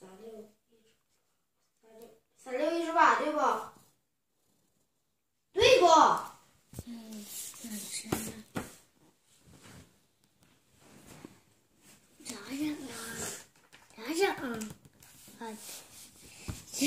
三六一，三六三六一十八对不？对不？嗯，那啥咋整啊？咋整啊？啊！嗯